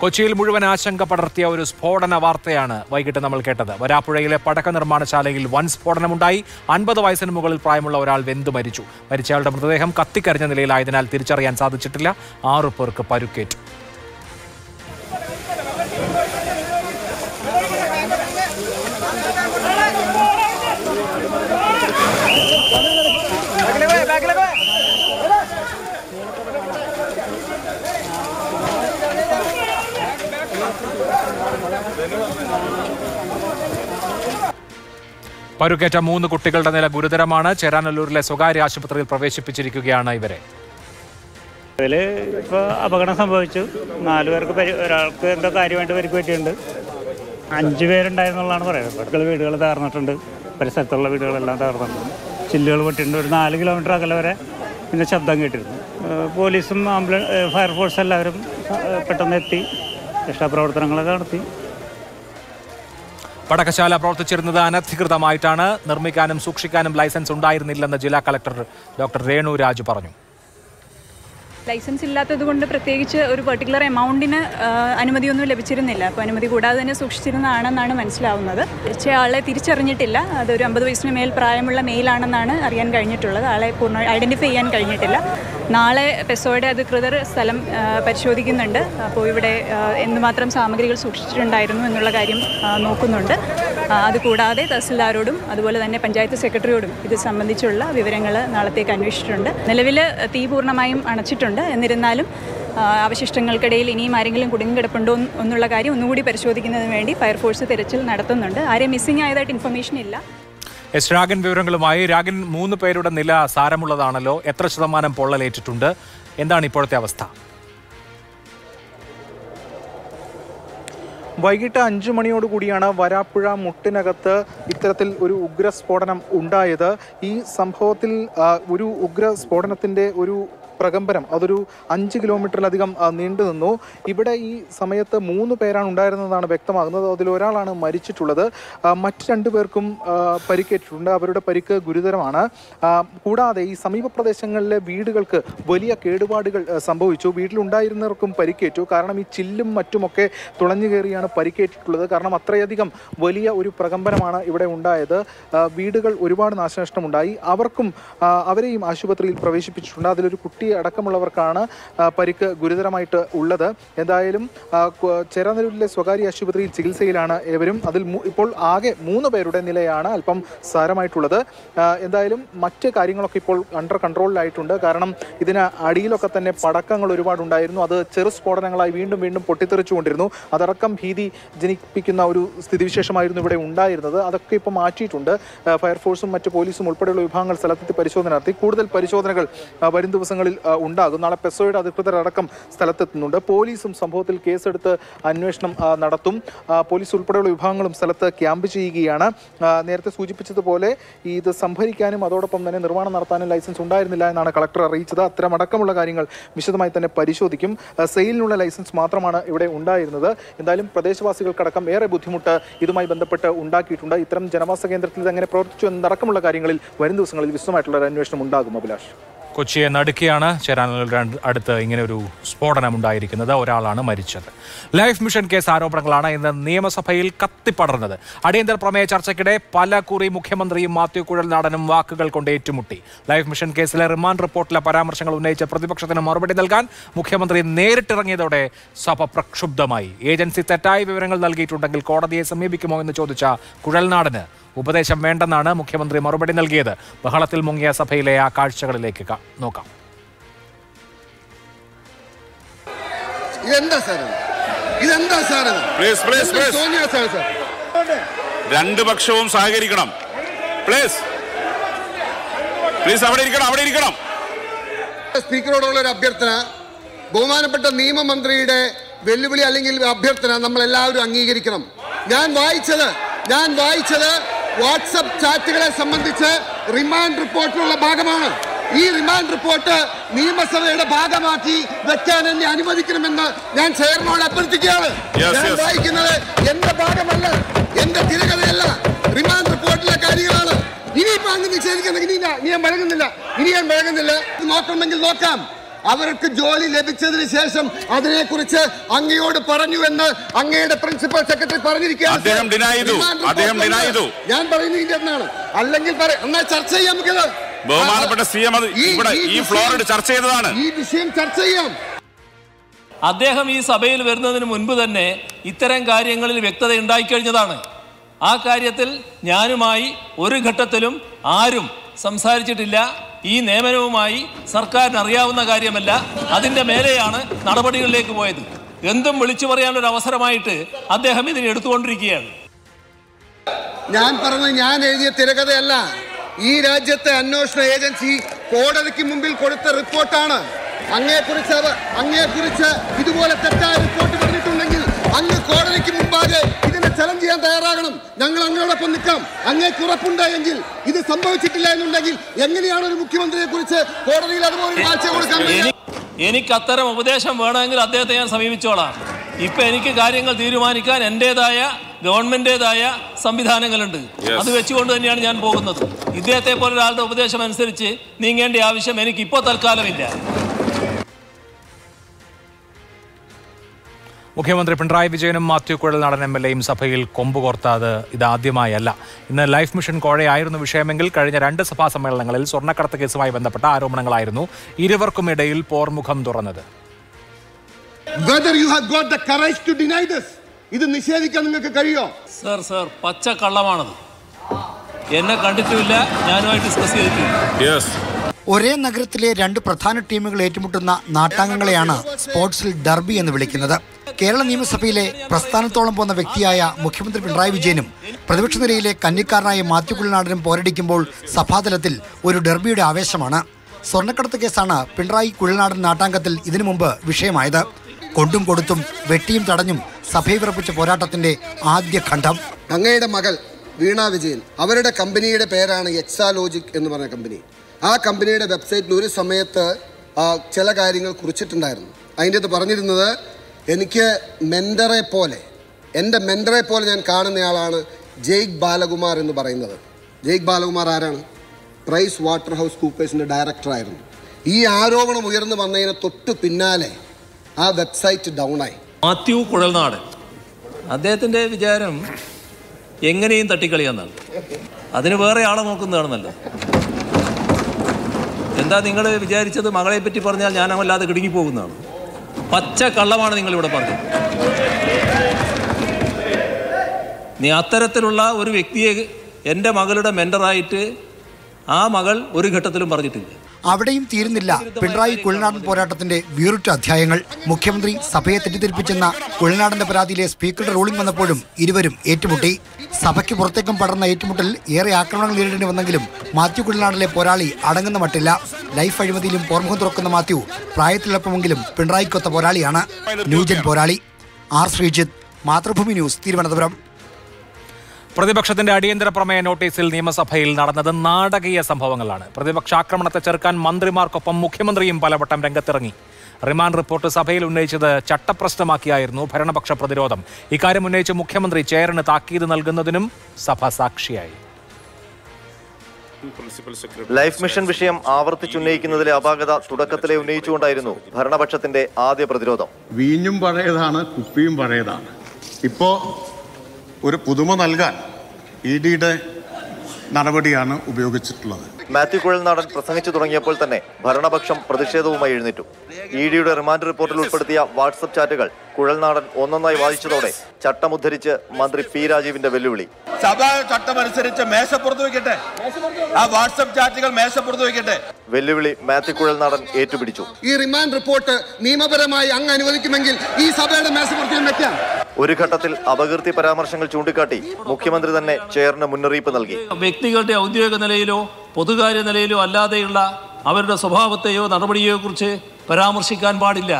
കൊച്ചിയിൽ മുഴുവൻ ആശങ്ക പടർത്തിയ ഒരു സ്ഫോടന വാർത്തയാണ് വൈകിട്ട് നമ്മൾ കേട്ടത്. വരാപ്പുഴയിലെ പടക്ക നിർമ്മാണശാലയിൽ വൻ സ്ഫോടനമുണ്ടായി. അൻപത് വയസ്സിന് മുകളിൽ പ്രായമുള്ള ഒരാൾ വെന്തു മരിച്ചു. മരിച്ചയാളുടെ മൃതദേഹം കത്തിക്കരിഞ്ഞ നിലയിലായതിനാൽ തിരിച്ചറിയാൻ സാധിച്ചിട്ടില്ല. ആറു പേർക്ക് പരുക്കേറ്റു. പരുക്കേറ്റ മൂന്ന് കുട്ടികളുടെ നില ഗുരുതരമാണ്. ചേരാനല്ലൂരിലെ സ്വകാര്യ ആശുപത്രിയിൽ പ്രവേശിപ്പിച്ചിരിക്കുകയാണ് ഇവരെ. അതിൽ അപകടം സംഭവിച്ചു. നാല് പേർക്ക് ഒരാൾക്ക് എന്തോ കാര്യമായിട്ട് പരിക്ക് പറ്റിയിട്ടുണ്ട്. അഞ്ച് പേരുണ്ടായിരുന്നുള്ളതാണ് പറയുന്നത്. അടുക്കള വീടുകൾ തകർന്നിട്ടുണ്ട്. പരിസരത്തുള്ള വീടുകളെല്ലാം തകർന്നിട്ടുണ്ട്. ചില്ലുകൾ പൊട്ടിയിട്ടുണ്ട്. ഒരു നാല് കിലോമീറ്റർ അകലെ വരെ പിന്നെ ശബ്ദം കേട്ടിരുന്നു. പോലീസും ആംബുലൻസ് ഫയർഫോഴ്സ് എല്ലാവരും പെട്ടെന്ന് എത്തി. രക്ഷാപ്രവർത്തനങ്ങളൊക്കെ നടത്തി. പടക്കശാല പ്രവർത്തിച്ചിരുന്നത് അനധികൃതമായിട്ടാണ്. നിർമ്മിക്കാനും സൂക്ഷിക്കാനും ലൈസൻസ് ഉണ്ടായിരുന്നില്ലെന്ന് ജില്ലാ കളക്ടർ ഡോക്ടർ രേണു രാജു പറഞ്ഞു. ലൈസൻസ് ഇല്ലാത്തത് കൊണ്ട് പ്രത്യേകിച്ച് ഒരു പെർട്ടിക്കുലർ എമൗണ്ടിന് അനുമതിയൊന്നും ലഭിച്ചിരുന്നില്ല. അപ്പോൾ അനുമതി കൂടാതെ തന്നെ സൂക്ഷിച്ചിരുന്നതാണെന്നാണ് മനസ്സിലാവുന്നത്. ആളെ തിരിച്ചറിഞ്ഞിട്ടില്ല. അതൊരു അമ്പത് വയസ്സിന് മേൽ പ്രായമുള്ള മെയിലാണെന്നാണ് അറിയാൻ കഴിഞ്ഞിട്ടുള്ളത്. ആളെ പൂർണ ഐഡന്റിഫൈ ചെയ്യാൻ കഴിഞ്ഞിട്ടില്ല. നാളെ പെസോയുടെ അധികൃതർ സ്ഥലം പരിശോധിക്കുന്നുണ്ട്. അപ്പോൾ ഇവിടെ എന്തുമാത്രം സാമഗ്രികൾ സൂക്ഷിച്ചിട്ടുണ്ടായിരുന്നു എന്നുള്ള കാര്യം നോക്കുന്നുണ്ട്. അതുകൂടാതെ തഹസിൽദാരോടും അതുപോലെ തന്നെ പഞ്ചായത്ത് സെക്രട്ടറിയോടും ഇത് സംബന്ധിച്ചുള്ള വിവരങ്ങൾ നാളത്തേക്ക് അന്വേഷിച്ചിട്ടുണ്ട്. നിലവിൽ തീ പൂർണമായും അണച്ചിട്ടുണ്ട്. എന്നിരുന്നാലും അവശിഷ്ടങ്ങൾക്കിടയിൽ ഇനിയും ആരെങ്കിലും കുടുങ്ങിക്കിടപ്പുണ്ടോ എന്ന് എന്നുള്ള കാര്യം ഒന്നുകൂടി പരിശോധിക്കുന്നതിന് വേണ്ടി ഫയർഫോഴ്സ് തിരച്ചിൽ നടത്തുന്നുണ്ട്. ആരെ മിസ്സിംഗ് ആയതായിട്ട് ഇൻഫർമേഷൻ ഇല്ല. എസ് രാഗൻ വിവരങ്ങളുമായി. രാഗൻ മൂന്ന് പേരുടെ നില സാരമുള്ളതാണല്ലോ. എത്ര ശതമാനം പൊള്ളലേറ്റിട്ടുണ്ട്? എന്താണ് ഇപ്പോഴത്തെ അവസ്ഥ? വൈകിട്ട് അഞ്ചു മണിയോടുകൂടിയാണ് വരാപ്പുഴ മുട്ടിനകത്ത് ഇത്തരത്തിൽ ഒരു ഉഗ്രസ്ഫോടനം ഉണ്ടായത്. ഈ സംഭവത്തിൽ ഒരു ഉഗ്രസ്ഫോടനത്തിന്റെ ഒരു പ്രകമ്പനം. അതൊരു അഞ്ച് കിലോമീറ്ററിലധികം നീണ്ടു നിന്നു. ഇവിടെ ഈ സമയത്ത് മൂന്ന് പേരാണ് ഉണ്ടായിരുന്നതാണ് വ്യക്തമാകുന്നത്. അതിൽ ഒരാളാണ് മരിച്ചിട്ടുള്ളത്. മറ്റ് രണ്ടു പേർക്കും പരിക്കേറ്റിട്ടുണ്ട്. അവരുടെ പരിക്ക് ഗുരുതരമാണ്. കൂടാതെ ഈ സമീപ പ്രദേശങ്ങളിലെ വീടുകൾക്ക് വലിയ കേടുപാടുകൾ സംഭവിച്ചു. വീട്ടിലുണ്ടായിരുന്നവർക്കും പരിക്കേറ്റു. കാരണം ഈ ചില്ലും മറ്റുമൊക്കെ തുളഞ്ഞു കയറിയാണ് പരിക്കേറ്റിട്ടുള്ളത്. കാരണം അത്രയധികം വലിയ ഒരു പ്രകമ്പനമാണ് ഇവിടെ ഉണ്ടായത്. വീടുകൾ ഒരുപാട് നാശനഷ്ടമുണ്ടായി. അവർക്കും അവരെയും ആശുപത്രിയിൽ പ്രവേശിപ്പിച്ചിട്ടുണ്ട്. അതിലൊരു കുട്ടി അടക്കമുള്ളവർക്കാണ് പരിക്ക് ഗുരുതരമായിട്ട് ഉള്ളത്. എന്തായാലും ചേരാനല്ലൂരിലെ സ്വകാര്യ ആശുപത്രിയിൽ ചികിത്സയിലാണ് ഏവരും അതിൽ ഇപ്പോൾ ആകെ മൂന്ന് പേരുടെ നിലയാണ് അല്പം സാരമായിട്ടുള്ളത്. എന്തായാലും മറ്റ് കാര്യങ്ങളൊക്കെ ഇപ്പോൾ അണ്ടർ കൺട്രോളിലായിട്ടുണ്ട് കാരണം ഇതിന് അടിയിലൊക്കെ തന്നെ പടക്കങ്ങൾ ഒരുപാടുണ്ടായിരുന്നു. അത് ചെറു സ്ഫോടനങ്ങളായി വീണ്ടും വീണ്ടും പൊട്ടിത്തെറിച്ചുകൊണ്ടിരുന്നു. അതടക്കം ഭീതി ജനിപ്പിക്കുന്ന ഒരു സ്ഥിതിവിശേഷമായിരുന്നു ഇവിടെ ഉണ്ടായിരുന്നത്. അതൊക്കെ ഇപ്പോൾ മാറ്റിയിട്ടുണ്ട്. ഫയർഫോഴ്സും മറ്റ് പോലീസും ഉൾപ്പെടെയുള്ള വിഭാഗങ്ങൾ സ്ഥലത്തെത്തി പരിശോധന നടത്തി. കൂടുതൽ പരിശോധനകൾ വരും ദിവസങ്ങളിൽ ഉണ്ടാകും. നാളെ പെസോയുടെ അധികൃതരടക്കം സ്ഥലത്തെത്തുന്നുണ്ട്. പോലീസും സംഭവത്തിൽ കേസെടുത്ത് അന്വേഷണം നടത്തും. പോലീസ് ഉൾപ്പെടെയുള്ള വിഭാഗങ്ങളും സ്ഥലത്ത് ക്യാമ്പ് ചെയ്യുകയാണ്. നേരത്തെ സൂചിപ്പിച്ചതുപോലെ ഇത് സംഭരിക്കാനും അതോടൊപ്പം തന്നെ നിർമ്മാണം നടത്താനും ലൈസൻസ് ഉണ്ടായിരുന്നില്ല എന്നാണ് കളക്ടർ അറിയിച്ചത്. അത്തരം അടക്കമുള്ള കാര്യങ്ങൾ വിശദമായി തന്നെ പരിശോധിക്കും. സെയിലിനുള്ള ലൈസൻസ് മാത്രമാണ് ഇവിടെ ഉണ്ടായിരുന്നത്. എന്തായാലും പ്രദേശവാസികൾക്കടക്കം ഏറെ ബുദ്ധിമുട്ട് ഇതുമായി ബന്ധപ്പെട്ട് ഉണ്ടാക്കിയിട്ടുണ്ട്. ഇത്തരം ജനവാസ കേന്ദ്രത്തിൽ ഇത് എങ്ങനെ പ്രവർത്തിച്ചു എന്നടക്കമുള്ള കാര്യങ്ങളിൽ വരും ദിവസങ്ങളിൽ വിശദമായിട്ടുള്ള ഒരു അന്വേഷണം ഉണ്ടാകും. അഭിലാഷ്. കൊച്ചിയെ നടുക്കിയാണ് ചേരാനുള്ള അടുത്ത് ഇങ്ങനെ ഒരു സ്ഫോടനം ഉണ്ടായിരിക്കുന്നത്. ഒരാളാണ് മരിച്ചത്. ലൈഫ് മിഷൻ കേസ് ആരോപണങ്ങളാണ് ഇന്ന് നിയമസഭയിൽ കത്തിപ്പടർന്നത്. അടിയന്തര പ്രമേയ ചർച്ചയ്ക്കിടെ പല കുറി മുഖ്യമന്ത്രിയും മാത്യു കുഴൽനാടനും വാക്കുകൾ കൊണ്ട് ഏറ്റുമുട്ടി. ലൈഫ് മിഷൻ കേസിലെ റിമാൻഡ് റിപ്പോർട്ടിലെ പരാമർശങ്ങൾ ഉന്നയിച്ച പ്രതിപക്ഷത്തിന് മറുപടി നൽകാൻ മുഖ്യമന്ത്രി നേരിട്ടിറങ്ങിയതോടെ സഭ പ്രക്ഷുബ്ധമായി. ഏജൻസി തെറ്റായ വിവരങ്ങൾ നൽകിയിട്ടുണ്ടെങ്കിൽ കോടതിയെ സമീപിക്കുമോ എന്ന് ചോദിച്ച കുഴൽനാടന് ഉപദേശം വേണ്ടെന്നാണ് മുഖ്യമന്ത്രി മറുപടി നൽകിയത്. ബഹളത്തിൽ മുങ്ങിയ സഭയിലെ ആ കാഴ്ചകളിലേക്ക് നോക്കാം. ഇതെന്താ സാർ ഇതെന്താ സാർ പ്ലീസ് പ്ലീസ് രണ്ട് പക്ഷവും സഹകരിക്കണം. പ്ലീസ് പ്ലീസ് അവിടെ ഇരിക്കണം അവിടെ ഇരിക്കണം. സ്പീക്കറോടുള്ള ഒരു അഭ്യർത്ഥന ബഹുമാനപ്പെട്ട നിയമമന്ത്രിയുടെ വെല്ലുവിളി അല്ലെങ്കിൽ അഭ്യർത്ഥന നമ്മൾ എല്ലാവരും അംഗീകരിക്കണം. ഞാൻ വായിച്ചത് ഞാൻ വായിച്ചത് വാട്സപ്പ് ചാറ്റുകളെ സംബന്ധിച്ച് റിമാൻഡ് റിപ്പോർട്ടിലുള്ള ഭാഗമാണ്. ഈ റിമാൻഡ് റിപ്പോർട്ട് നിയമസഭയുടെ ഭാഗമാക്കി വെക്കാൻ എന്നെ അനുവദിക്കണമെന്ന് ഞാൻ ചെയർമാനോട് അഭ്യർത്ഥിക്കുകയാണ്. ഞാൻ വായിക്കുന്നത് എന്റെ ഭാഗമല്ല എന്റെ തിരകഥയല്ല റിമാൻഡ് റിപ്പോർട്ടിലെ കാര്യങ്ങളാണ്. ഇനിയിപ്പോ അങ്ങ് നിഷേധിക്കുന്നെങ്കിൽ ഇനി ഞാൻ- വഴങ്ങുന്നില്ല. ഇനി ഞാൻ വഴങ്ങുന്നില്ല. നോക്കണമെങ്കിൽ നോക്കാം. അവർക്ക് ജോലി ലഭിച്ചതിന് ശേഷം അതിനെക്കുറിച്ച് അങ്ങയോട് പറഞ്ഞു എന്ന് അങ്ങയുടെ പ്രിൻസിപ്പൽ സെക്രട്ടറി പറഞ്ഞിരിക്കുകയാണ്. ഞാൻ പറയുന്നത് എന്നാണ്? അല്ലെങ്കിൽ എന്നാൽ ചർച്ച ചെയ്യാം നമുക്കത്. ബഹുമാനപ്പെട്ട സി എം അത് ഇവിടെ ഈ ഫ്ലോറിൽ ചർച്ച ചെയ്തതാണ്. ഈ വിഷയം ചർച്ച ചെയ്യാം. അദ്ദേഹം ഈ സഭയിൽ വരുന്നതിന് മുൻപ് തന്നെ ഇത്തരം കാര്യങ്ങളിൽ വ്യക്തത ഉണ്ടായിക്കഴിഞ്ഞതാണ് ആ കാര്യത്തിൽ ഞാനുമായി ഒരു ഘട്ടത്തിലും ആരും സംസാരിച്ചിട്ടില്ല. ഈ നിയമനവുമായി സർക്കാരിന് അറിയാവുന്ന കാര്യമല്ല. അതിന്റെ മേലെയാണ് നടപടികളിലേക്ക് പോയത്. എന്തും വിളിച്ചു പറയാനൊരു അവസരമായിട്ട് അദ്ദേഹം ഇതിനെ എടുത്തുകൊണ്ടിരിക്കുകയാണ്. ഞാൻ പറഞ്ഞത് ഞാൻ എഴുതിയ തിരകഥയല്ല ഈ രാജ്യത്തെ അന്വേഷണ ഏജൻസി കോടതിക്ക് മുമ്പിൽ കൊടുത്ത റിപ്പോർട്ടാണ്. അങ്ങേക്കുറിച്ച് അവ അങ്ങയെക്കുറിച്ച് ഇതുപോലെ തെറ്റായ റിപ്പോർട്ട് പറഞ്ഞിട്ടുണ്ടെങ്കിൽ അങ്ങ് കോടതിക്ക് മുമ്പാകെ ചലഞ്ച് ചെയ്യാൻ തയ്യാറാകണം. ഞങ്ങൾ അങ്ങയോടൊപ്പം നിൽക്കാം. അങ്ങേക്ക് ഉറപ്പുണ്ട് എങ്കിൽ ഇത് സംഭവിച്ചിട്ടില്ല എന്നുണ്ടെങ്കിൽ എങ്ങനെയാണ് ഒരു മുഖ്യമന്ത്രിയെ കുറിച്ച് കോടതിയിൽ അതുപോലെ കാഴ്ച കൊടുക്കാൻ എനിക്ക് അത്തരം ഉപദേശം വേണമെങ്കിൽ അദ്ദേഹത്തെ ഞാൻ സമീപിച്ചോളാം. ഇപ്പൊ എനിക്ക് കാര്യങ്ങൾ തീരുമാനിക്കാൻ എന്റേതായ ഗവൺമെന്റേതായ സംവിധാനങ്ങളുണ്ട്. അത് വെച്ചുകൊണ്ട് തന്നെയാണ് ഞാൻ പോകുന്നത്. ഇദ്ദേഹത്തെ പോലെ ഒരാളുടെ ഉപദേശം അനുസരിച്ച് നീങ്ങേണ്ട ആവശ്യം എനിക്ക് ഇപ്പോൾ തൽക്കാലമില്ല. മുഖ്യമന്ത്രി പിണറായി വിജയനും മാത്യു കുഴൽ നടൻ എം എൽ എയും സഭയിൽ കൊമ്പുകോർത്തത് ഇതാദ്യമായല്ല. ഇന്ന് ലൈഫ് മിഷൻ കോഴയായിരുന്നു വിഷയമെങ്കിൽ കഴിഞ്ഞ രണ്ട് സഭാ സമ്മേളനങ്ങളിൽ സ്വർണക്കടത്ത് കേസുമായി ബന്ധപ്പെട്ട ആരോപണങ്ങളായിരുന്നു ഇരുവർക്കും ഇടയിൽ പോർമുഖം തുറന്നത്. Whether you have got the courage to deny this ഇത് നിഷേധിക്കാൻ നിങ്ങൾക്ക് കഴിയോ? സർ സർ പച്ച കള്ളമാണത്. എന്നെ കണ്ടിട്ടുമില്ല ഞാനുമായി ഡിസ്കസ് ചെയ്തിട്ടില്ല. യെസ് ഒരേ നഗരത്തിലെ രണ്ട് പ്രധാന ടീമുകൾ ഏറ്റുമുട്ടുന്ന നാട്ടാംഗങ്ങളെയാണ് സ്പോർട്സിൽ ഡർബി എന്ന് വിളിക്കുന്നത്. കേരള നിയമസഭയിലെ പ്രസ്ഥാനത്തോളം പോന്ന വ്യക്തിയായ മുഖ്യമന്ത്രി പിണറായി വിജയനും പ്രതിപക്ഷ നിരയിലെ കന്നിക്കാരനായ മാത്യു കുഴൽനാടനും പോരടിക്കുമ്പോൾ സഭാതലത്തിൽ ഒരു ഡെർബിയുടെ ആവേശമാണ്. സ്വർണക്കടത്ത് കേസാണ് പിണറായി കുഴൽനാടൻ നാട്ടാങ്കത്തിൽ ഇതിനു മുമ്പ് വിഷയമായത്. കൊണ്ടും കൊടുത്തും വെട്ടിയും തടഞ്ഞും സഭയെ വിറപ്പിച്ച പോരാട്ടത്തിന്റെ ആദ്യ ഖണ്ഡം. അങ്ങയുടെ മകൾ വീണ വിജയൻ അവരുടെ കമ്പനിയുടെ പേരാണ് എക്സാലോജിക് എന്ന് പറഞ്ഞ കമ്പനി. ആ കമ്പനിയുടെ വെബ്സൈറ്റിൽ ഒരു സമയത്ത് ചില കാര്യങ്ങൾ കുറിച്ചിട്ടുണ്ടായിരുന്നു. അതിന്റെ അത് പറഞ്ഞിരുന്നത് എനിക്ക് മെൻഡറെ പോലെ എന്റെ മെൻഡറെ പോലെ ഞാൻ കാണുന്നയാളാണ് ജയ്ക് ബാലകുമാർ എന്ന് പറയുന്നത്. ജയ്ക് ബാലകുമാർ ആരാണ്? പ്രൈസ് വാട്ടർ ഹൗസ് കൂപ്പേഴ്സിന്റെ ഡയറക്ടറായിരുന്നു ഈ ആരോപണം ഉയർന്നു വന്നതിന് തൊട്ട് പിന്നാലെ ആ വെബ്സൈറ്റ് ഡൗണായി മാത്യു കുഴൽനാട് അദ്ദേഹത്തിന്റെ വിചാരം എങ്ങനെയും തട്ടിക്കളിയാന്നാണ്. അതിന് വേറെ ആളെ നോക്കുന്നതാണെന്നല്ലോ? എന്താ നിങ്ങൾ വിചാരിച്ചത് മകളെ പറ്റി പറഞ്ഞാൽ ഞാൻ വല്ലാതെ കിടുങ്ങിപ്പോകുന്നതാണ്. പച്ച കള്ളമാണ് നിങ്ങളിവിടെ പറഞ്ഞത്. നീ അത്തരത്തിലുള്ള ഒരു വ്യക്തിയെ എന്റെ മകളുടെ മെന്ററായിട്ട് ആ മകൾ ഒരു ഘട്ടത്തിലും പറഞ്ഞിട്ടില്ല. അവിടെയും തീരുന്നില്ല. പിണറായി കുഴൽനാടൻ പോരാട്ടത്തിന്റെ വീറുറ്റ അധ്യായങ്ങൾ. മുഖ്യമന്ത്രി സഭയെ തെറ്റിദ്ധരിപ്പിച്ചെന്ന കുഴൽനാടന്റെ പരാതിയിലെ സ്പീക്കറുടെ റൂളിംഗ് വന്നപ്പോഴും ഇരുവരും ഏറ്റുമുട്ടി. സഭയ്ക്ക് പുറത്തേക്കും പടർന്ന ഏറ്റുമുട്ടൽ ഏറെ ആക്രമണങ്ങൾ നേരിടേണ്ടി വന്നെങ്കിലും മാത്യു കുഴൽനാടിലെ പോരാളി അടങ്ങുന്ന മട്ടില്ല. ലൈഫ് അഴിമതിയിലും പോർമുഖം തുറക്കുന്ന മാത്യു പ്രായത്തിലൊപ്പമെങ്കിലും പിണറായിക്കൊത്ത പോരാളിയാണ്. ന്യൂജൻ പോരാളി. R Sreejith Mathrubhumi news Thiruvananthapuram. പ്രതിപക്ഷത്തിന്റെ അടിയന്തര പ്രമേയ നോട്ടീസിൽ നിയമസഭയിൽ നടന്നത് നാടകീയ സംഭവങ്ങളാണ്. പ്രതിപക്ഷാക്രമണത്തെ ചെറുക്കാൻ മന്ത്രിമാർക്കൊപ്പം മുഖ്യമന്ത്രിയും പലവട്ടം രംഗത്തിറങ്ങി. റിമാൻഡ് റിപ്പോർട്ട് സഭയിൽ ഉന്നയിച്ചത് ചട്ടപ്രശ്നമാക്കിയായിരുന്നു ഭരണപക്ഷ പ്രതിരോധം. ഇക്കാര്യം ഉന്നയിച്ച് മുഖ്യമന്ത്രി ചെയറിന് താക്കീത് നൽകുന്നതിനും സഭ സാക്ഷിയായി. ലൈഫ് മിഷൻ വിഷയം ആവർത്തിച്ചുന്നയിക്കുന്നതിലെ അപാകത തുടക്കത്തിലെ ഉന്നയിച്ചുകൊണ്ടായിരുന്നു ഭരണപക്ഷത്തിന്റെ ആദ്യ പ്രതിരോധം. വീഞ്ഞും പഴയതാണ് കുപ്പിയും പഴയതാണ്. ഇപ്പോൾ ഒരു പുതുമ നൽകാൻ ഇ ഡിയുടെ നടപടിയാണ് ഉപയോഗിച്ചിട്ടുള്ളത്. മാത്യു കുഴൽ നാടൻ പ്രസംഗിച്ചു തുടങ്ങിയപ്പോൾ തന്നെ ഭരണപക്ഷം പ്രതിഷേധവുമായി എഴുന്നേറ്റു. ഇ ഡിയുടെ റിമാൻഡ് റിപ്പോർട്ടിൽ ഉൾപ്പെടുത്തിയ വാട്സപ്പ് ചാറ്റുകൾ കുഴൽനാടൻ ഒന്നൊന്നായി വായിച്ചതോടെ ചട്ടമുദ്ധരിച്ച് മന്ത്രി പി രാജീവിന്റെ വെല്ലുവിളി. സഭാ ചട്ടമനുസരിച്ച് മേശപ്പുറത്ത് വെക്കട്ടെ. ആ വാട്സപ്പ് ചാറ്റുകൾ മേശപ്പുറത്ത് വെക്കട്ടെ. വെല്ലുവിളി മാത്യു കുഴൽനാടൻ ഏറ്റുപിടിച്ചു. ഈ റിമാൻഡ് റിപ്പോർട്ട് നിയമപരമായി അങ്ങ് അനുവദിക്കുമെങ്കിൽ ഈ സഭയുടെ മേശപ്പുറത്ത് വെക്കാം. ഒരു ഘട്ടത്തിൽ അപകീർത്തി പരാമർശങ്ങൾ ചൂണ്ടിക്കാട്ടി മുഖ്യമന്ത്രി തന്നെ ചെയറിന് മുന്നറിയിപ്പ് നൽകി. വ്യക്തികളുടെ ഔദ്യോഗിക നിലയിലോ പൊതുകാര്യ നിലയിലോ അല്ലാതെയുള്ള അവരുടെ സ്വഭാവത്തെയോ നടപടിയെയോ കുറിച്ച് പരാമർശിക്കാൻ പാടില്ല.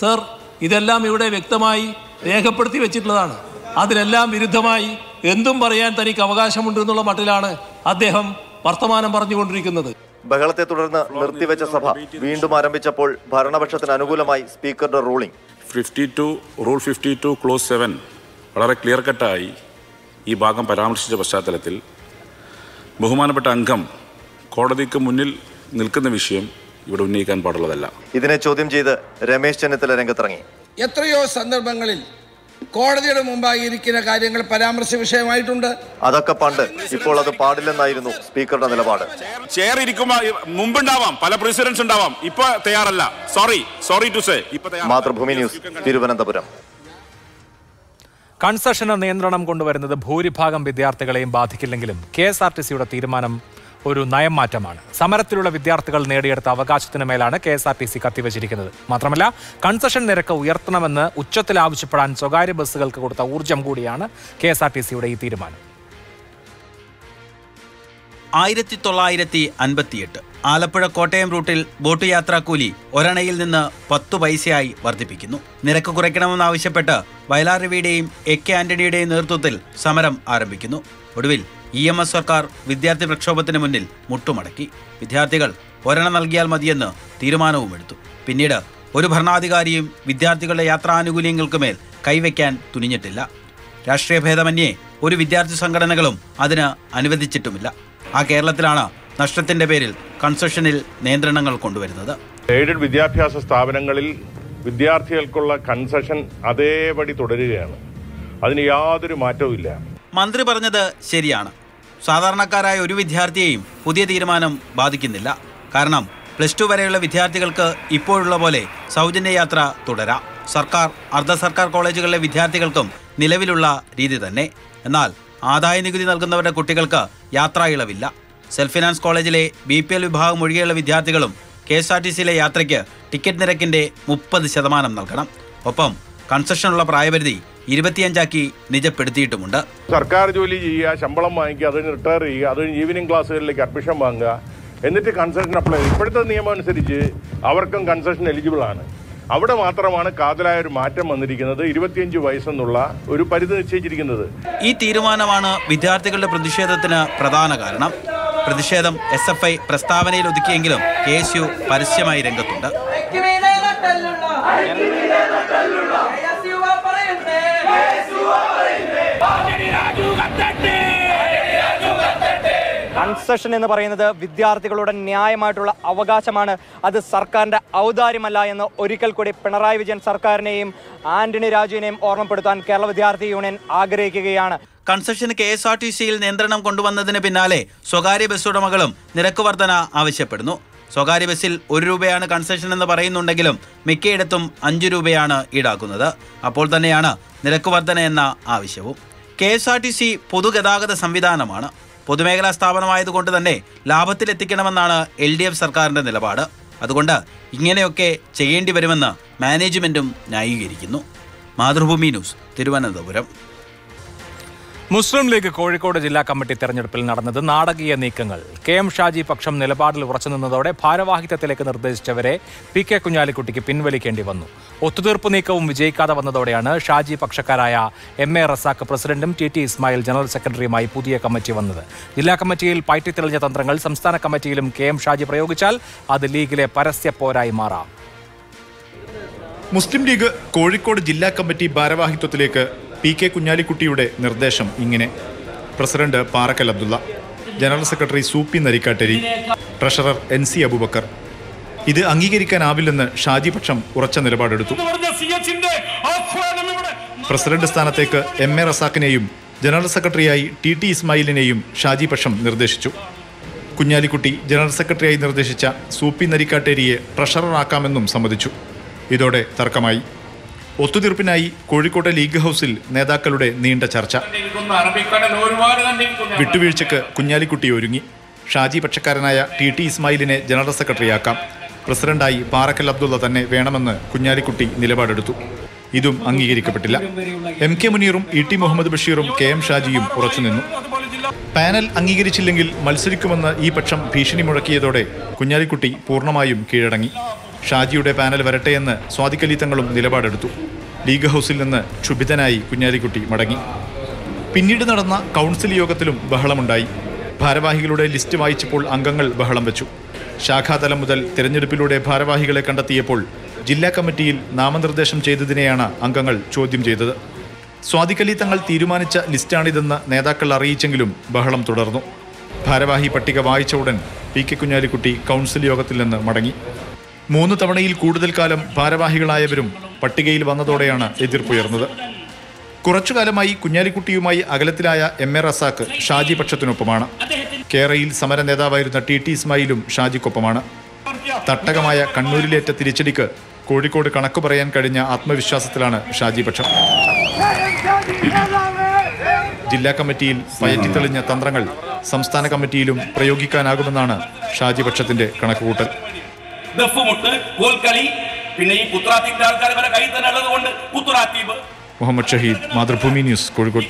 സർ ഇതെല്ലാം ഇവിടെ വ്യക്തമായി രേഖപ്പെടുത്തി വെച്ചിട്ടുള്ളതാണ്. അതിനെല്ലാം വിരുദ്ധമായി എന്തും പറയാൻ തനിക്ക് അവകാശമുണ്ട് എന്നുള്ള മട്ടിലാണ് അദ്ദേഹം വർത്തമാനം പറഞ്ഞുകൊണ്ടിരിക്കുന്നത്. ബഹളത്തെ തുടർന്ന് നിർത്തിവെച്ച സഭ വീണ്ടും ആരംഭിച്ചപ്പോൾ ഭരണപക്ഷത്തിന് അനുകൂലമായി സ്പീക്കറുടെ ruling fifty two rule fifty two clause seven വളരെ ക്ലിയർ കട്ടായി ഈ ഭാഗം പരാമർശിച്ച പശ്ചാത്തലത്തിൽ ബഹുമാനപ്പെട്ട അംഗം കോടതിക്ക് മുന്നിൽ നിൽക്കുന്ന വിഷയം ഇവിടെ ഉന്നയിക്കാൻ പാടുള്ളതല്ല. ഇതിനെ ചോദ്യം ചെയ്ത് രമേശ് ചെന്നിത്തല രംഗത്തിറങ്ങി. എത്രയോ സന്ദർഭങ്ങളിൽ കോടതിയുടെ മുമ്പായി ഇരിക്കുന്ന കാര്യങ്ങൾ പരാമർശ വിഷയമായിട്ടുണ്ട്. അതൊക്കെ പണ്ട് ഇപ്പോൾ അത് പാടില്ലെന്നായിരുന്നു സ്പീക്കറുടെ നിലപാട്. ചെയർ ഇരിക്കുമ്പോ മുമ്പുണ്ടാവാം പല പ്രസിഡൻസ് ഉണ്ടാവാം. ഇപ്പൊ തയ്യാറല്ല. സോറി സോറി ടു സേ ഇപ്പൊ തയ്യാറല്ല. മാതൃഭൂമി ന്യൂസ് തിരുവനന്തപുരം. കൺസെഷന് നിയന്ത്രണം കൊണ്ടുവരുന്നത് ഭൂരിഭാഗം വിദ്യാർത്ഥികളെയും ബാധിക്കില്ലെങ്കിലും കെ എസ് ആർ ടി സിയുടെ തീരുമാനം ഒരു നയംമാറ്റമാണ്. സമരത്തിലുള്ള വിദ്യാർത്ഥികൾ നേടിയെടുത്ത അവകാശത്തിന് മേലാണ് K S R T C കത്തിവച്ചിരിക്കുന്നത്. മാത്രമല്ല കൺസഷൻ നിരക്ക് ഉയർത്തണമെന്ന് ഉച്ചത്തിൽ ആവശ്യപ്പെടാൻ സ്വകാര്യ ബസ്സുകൾക്ക് കൊടുത്ത ഊർജം കൂടിയാണ് കെ എസ് ആർ ടി സിയുടെ ഈ തീരുമാനം. ആയിരത്തി തൊള്ളായിരത്തി അൻപത്തിയെട്ട് ആലപ്പുഴ കോട്ടയം റൂട്ടിൽ ബോട്ട് യാത്രാക്കൂലി ഒരണയിൽ നിന്ന് പത്തു പൈസയായി വർദ്ധിപ്പിക്കുന്നു. നിരക്ക് കുറയ്ക്കണമെന്നാവശ്യപ്പെട്ട് വയലാർ രവിയുടെയും എ കെ ആന്റണിയുടെയും നേതൃത്വത്തിൽ സമരം ആരംഭിക്കുന്നു. ഒടുവിൽ ഇ എം എസ് സർക്കാർ വിദ്യാർത്ഥി പ്രക്ഷോഭത്തിന് മുന്നിൽ മുട്ടുമടക്കി. വിദ്യാർത്ഥികൾ ഒരെണ്ണം നൽകിയാൽ മതിയെന്ന് തീരുമാനവും എടുത്തു പിന്നീട് ഒരു ഭരണാധികാരിയും വിദ്യാർത്ഥികളുടെ യാത്രാനുകൂല്യങ്ങൾക്ക് മേൽ കൈവയ്ക്കാൻ തുനിഞ്ഞിട്ടില്ല. രാഷ്ട്രീയ ഭേദമന്യേ ഒരു വിദ്യാർത്ഥി സംഘടനകളും അതിന് അനുവദിച്ചിട്ടുമില്ല. ആ കേരളത്തിലാണ് നഷ്ടത്തിന്റെ പേരിൽ കൺസെഷനിൽ നിയന്ത്രണങ്ങൾ കൊണ്ടുവരുന്നത്. എയ്ഡഡ് വിദ്യാഭ്യാസ സ്ഥാപനങ്ങളിൽ വിദ്യാർത്ഥികൾക്കുള്ള കൺസെഷൻ അതേപടി തുടരുകയാണ്. അതിന് യാതൊരു മാറ്റവും മന്ത്രി പറഞ്ഞത് ശരിയാണ്. സാധാരണക്കാരായ ഒരു വിദ്യാർത്ഥിയെയും പുതിയ തീരുമാനം ബാധിക്കുന്നില്ല. കാരണം പ്ലസ് ടു വരെയുള്ള വിദ്യാർത്ഥികൾക്ക് ഇപ്പോഴുള്ള പോലെ സൗജന്യ യാത്ര തുടരാം. സർക്കാർ അർദ്ധ സർക്കാർ കോളേജുകളിലെ വിദ്യാർത്ഥികൾക്കും നിലവിലുള്ള രീതി തന്നെ. എന്നാൽ ആദായ നികുതി നൽകുന്നവരുടെ കുട്ടികൾക്ക് യാത്രാ ഇളവില്ല. സെൽഫ് ഫിനാൻസ് കോളേജിലെ ബി പി എൽ വിഭാഗം ഒഴികെയുള്ള വിദ്യാർത്ഥികളും കെ എസ് ആർ ടി സിയിലെ യാത്രയ്ക്ക് ടിക്കറ്റ് നിരക്കിന്റെ മുപ്പത് ശതമാനം നൽകണം. ഒപ്പം കൺസെഷനുള്ള പ്രായപരിധി ഇരുപത്തിയഞ്ചാക്കി നിജപ്പെടുത്തിയിട്ടുമുണ്ട്. സർക്കാർ ജോലി ചെയ്യുക ശമ്പളം വാങ്ങിക്കുക അതിന് റിട്ടയർ ചെയ്യുക അത് ഈവനിങ് ക്ലാസ്സുകളിലേക്ക് അഡ്മിഷൻ വാങ്ങുക എന്നിട്ട് കൺസെഷൻ അപ്ലൈ ഇപ്പോഴത്തെ നിയമം അനുസരിച്ച് അവർക്കും കൺസെഷൻ എലിജിബിൾ ആണ്. അവിടെ മാത്രമാണ് കാതലായ ഒരു മാറ്റം വന്നിരിക്കുന്നത് ഇരുപത്തിയഞ്ച് വയസ്സെന്നുള്ള ഒരു പരിധി നിശ്ചയിച്ചിരിക്കുന്നത്. ഈ തീരുമാനമാണ് വിദ്യാർത്ഥികളുടെ പ്രതിഷേധത്തിന് പ്രധാന കാരണം. പ്രതിഷേധം എസ് എഫ് ഐ പ്രസ്താവനയിൽ ഒതുക്കിയെങ്കിലും കെ എസ് യു പരസ്യമായി രംഗത്തുണ്ട് കൺസെഷൻ എന്ന് പറയുന്നത് വിദ്യാർത്ഥികളുടെ ന്യായമായിട്ടുള്ള അവകാശമാണ്. അത് സർക്കാരിന്റെ ഔദാര്യമല്ല എന്ന് ഒരിക്കൽ കൂടി പിണറായി വിജയൻ സർക്കാരിനെയും ആന്റണി രാജുവിനെയും ഓർമ്മപ്പെടുത്താൻ കേരള വിദ്യാർത്ഥി യൂണിയൻ ആഗ്രഹിക്കുകയാണ്. Concession K S R T സിയിൽ നിയന്ത്രണം കൊണ്ടുവന്നതിന് പിന്നാലെ സ്വകാര്യ ബസ് ഉടമകളും നിരക്ക് വർധന ആവശ്യപ്പെടുന്നു. സ്വകാര്യ ബസ്സിൽ ഒരു രൂപയാണ് കൺസെഷൻ എന്ന് പറയുന്നുണ്ടെങ്കിലും മിക്കയിടത്തും അഞ്ചു രൂപയാണ് ഈടാക്കുന്നത്. അപ്പോൾ തന്നെയാണ് നിരക്ക് വർധന എന്ന ആവശ്യവും. K S R T C പൊതുഗതാഗത സംവിധാനമാണ്. പൊതുമേഖലാ സ്ഥാപനമായതുകൊണ്ട് തന്നെ ലാഭത്തിലെത്തിക്കണമെന്നാണ് എൽ ഡി എഫ് സർക്കാരിന്റെ നിലപാട്. അതുകൊണ്ട് ഇങ്ങനെയൊക്കെ ചെയ്യേണ്ടി വരുമെന്ന് മാനേജ്മെന്റും ന്യായീകരിക്കുന്നു. മാതൃഭൂമി ന്യൂസ് തിരുവനന്തപുരം. മുസ്ലിം ലീഗ് കോഴിക്കോട് ജില്ലാ കമ്മിറ്റി തെരഞ്ഞെടുപ്പിൽ നടന്നത് നാടകീയ നീക്കങ്ങൾ. കെ എം ഷാജി പക്ഷം നിലപാടിൽ ഉറച്ചു നിന്നതോടെ ഭാരവാഹിത്വത്തിലേക്ക് നിർദ്ദേശിച്ചവരെ പി കെ കുഞ്ഞാലിക്കുട്ടിക്ക് പിൻവലിക്കേണ്ടി വന്നു. ഒത്തുതീർപ്പ് നീക്കവും വിജയിക്കാതെ വന്നതോടെയാണ് ഷാജി പക്ഷക്കാരായ എം എ റസാഖ് പ്രസിഡന്റും ടി ടി ഇസ്മായിൽ ജനറൽ സെക്രട്ടറിയുമായി പുതിയ കമ്മിറ്റി വന്നത്. ജില്ലാ കമ്മിറ്റിയിൽ പയറ്റി തെളിഞ്ഞ തന്ത്രങ്ങൾ സംസ്ഥാന കമ്മിറ്റിയിലും കെ എം ഷാജി പ്രയോഗിച്ചാൽ അത് ലീഗിലെ പരസ്യ പോരായി മാറാം. മുസ്ലിം ലീഗ് കോഴിക്കോട് ജില്ലാ കമ്മിറ്റി ഭാരവാഹിത്വത്തിലേക്ക് പി കെ കുഞ്ഞാലിക്കുട്ടിയുടെ നിർദ്ദേശം ഇങ്ങനെ. President Parakkal Abdulla general secretary Soopy Narikkattery treasurer N C Abubakar. ഇത് അംഗീകരിക്കാനാവില്ലെന്ന് ഷാജി പക്ഷം ഉറച്ച നിലപാടെടുത്തു. പ്രസിഡന്റ് സ്ഥാനത്തേക്ക് എം എ റസാഖിനെയും ജനറൽ സെക്രട്ടറിയായി ടി ടി ഇസ്മായിലിനെയും ഷാജിപക്ഷം നിർദ്ദേശിച്ചു. കുഞ്ഞാലിക്കുട്ടി ജനറൽ സെക്രട്ടറിയായി നിർദ്ദേശിച്ച സൂപ്പി നരിക്കാട്ടേരിയെ ട്രഷററാക്കാമെന്നും സമ്മതിച്ചു. ഇതോടെ തർക്കമായി. ഒത്തുതീർപ്പിനായി കോഴിക്കോട്ടെ ലീഗ് ഹൗസിൽ നേതാക്കളുടെ നീണ്ട ചർച്ച. വിട്ടുവീഴ്ചക്ക് കുഞ്ഞാലിക്കുട്ടി ഒരുങ്ങി. ഷാജി പക്ഷക്കാരനായ ടി ടി ഇസ്മായിലിനെ ജനറൽ സെക്രട്ടറിയാക്കാം. പ്രസിഡന്റായി പാറക്കൽ അബ്ദുള്ള തന്നെ വേണമെന്ന് കുഞ്ഞാലിക്കുട്ടി നിലപാടെടുത്തു. ഇതും അംഗീകരിക്കപ്പെട്ടില്ല. എം കെ മുനീറും ഇ ടി മുഹമ്മദ് ബഷീറും കെ എം ഷാജിയും ഉറച്ചുനിന്നു പാനൽ അംഗീകരിച്ചില്ലെങ്കിൽ മത്സരിക്കുമെന്ന് ഈ പക്ഷം ഭീഷണി മുഴക്കിയതോടെ കുഞ്ഞാലിക്കുട്ടി പൂർണമായും കീഴടങ്ങി. ഷാജിയുടെ പാനൽ വരട്ടെയെന്ന് സ്വാതിക്കലി തങ്ങളും നിലപാടെടുത്തു. ലീഗ് ഹൗസിൽ നിന്ന് ക്ഷുഭിതനായി കുഞ്ഞാലിക്കുട്ടി മടങ്ങി. പിന്നീട് നടന്ന കൗൺസിൽ യോഗത്തിലും ബഹളമുണ്ടായി. ഭാരവാഹികളുടെ ലിസ്റ്റ് വായിച്ചപ്പോൾ അംഗങ്ങൾ ബഹളം വെച്ചു. ശാഖാതലം മുതൽ തിരഞ്ഞെടുപ്പിലൂടെ ഭാരവാഹികളെ കണ്ടെത്തിയപ്പോൾ ജില്ലാ കമ്മിറ്റിയിൽ നാമനിർദ്ദേശം ചെയ്തതിനെയാണ് അംഗങ്ങൾ ചോദ്യം ചെയ്തത്. സ്വാതിക്കലി തങ്ങൾ തീരുമാനിച്ച ലിസ്റ്റാണിതെന്ന് നേതാക്കൾ അറിയിച്ചെങ്കിലും ബഹളം തുടർന്നു. ഭാരവാഹി പട്ടിക വായിച്ച ഉടൻ പി കെ കുഞ്ഞാലിക്കുട്ടി കൗൺസിൽ യോഗത്തിൽ നിന്ന് മടങ്ങി. മൂന്ന് തവണയിൽ കൂടുതൽ കാലം ഭാരവാഹികളായവരും പട്ടികയിൽ വന്നതോടെയാണ് എതിർപ്പുയർന്നത്. കുറച്ചുകാലമായി കുഞ്ഞാലിക്കുട്ടിയുമായി അകലത്തിലായ എം എ റസാക്ക് ഷാജി പക്ഷത്തിനൊപ്പമാണ്. കേരയിൽ സമര നേതാവായിരുന്ന ടി ടി ഇസ്മായിലും ഷാജിക്കൊപ്പമാണ്. തട്ടകമായ കണ്ണൂരിലേറ്റ തിരിച്ചടിക്ക് കോഴിക്കോട് കണക്ക് പറയാൻ കഴിഞ്ഞ ആത്മവിശ്വാസത്തിലാണ് ഷാജി പക്ഷം. ജില്ലാ കമ്മിറ്റിയിൽ പയറ്റിത്തെളിഞ്ഞ തന്ത്രങ്ങൾ സംസ്ഥാന കമ്മിറ്റിയിലും പ്രയോഗിക്കാനാകുമെന്നാണ് ഷാജി പക്ഷത്തിന്റെ കണക്കുകൂട്ടൽ. ദഫുമുട്ട് കോൽക്കളി പിന്നെ ഈ കുത്രാത്തീപിന്റെ ആൾക്കാർ വരെ കയ്യിൽ തന്നെ ഉള്ളത് കൊണ്ട് കുത്തുറാത്തീപ് മുഹമ്മദ് ഷഹീദ് മാതൃഭൂമി ന്യൂസ് കോഴിക്കോട്.